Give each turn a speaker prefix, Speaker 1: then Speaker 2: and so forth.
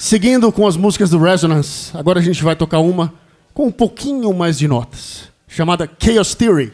Speaker 1: Seguindo com as músicas do Resonance, agora a gente vai tocar uma com um pouquinho mais de notas, chamada Chaos Theory.